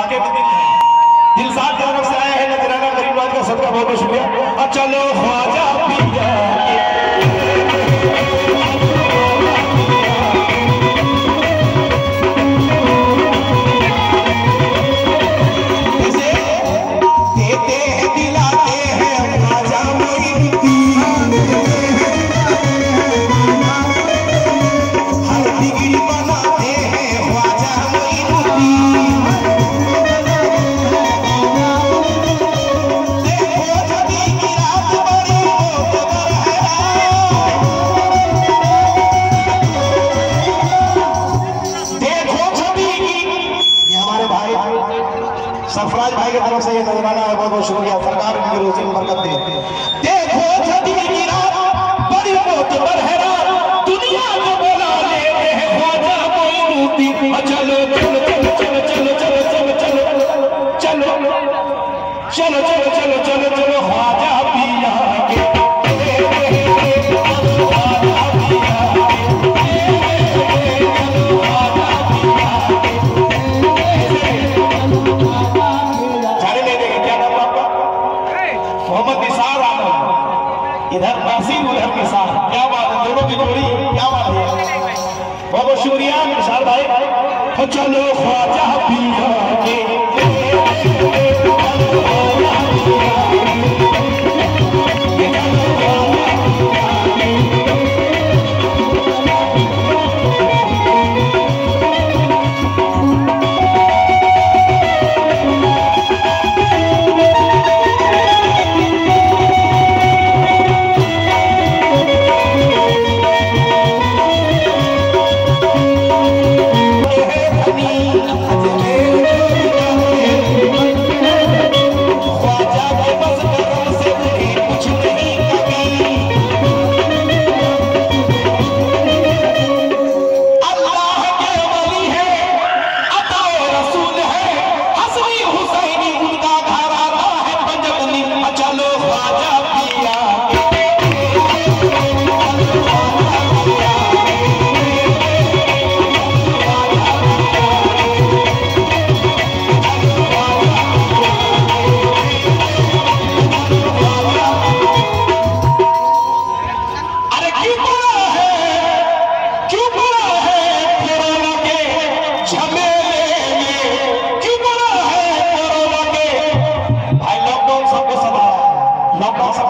आगे दिल साथ की से आया है, नजराना, गरीब का सबका बहुत बहुत शुक्रिया। अच्छा चलो ख्वाजा पिया। सफराज भाई की तरफ़ से ये नजराना है बहुत बहुत शुक्रिया। सरकार की रोशनी बरकत दे। देखो की जोड़ी क्या बात है? बहुत बहुत शुक्रिया निसार भाई। अच्छा चलो ख्वाजा पीवा के लॉकडाउन सबको सदा लॉकडाउन सब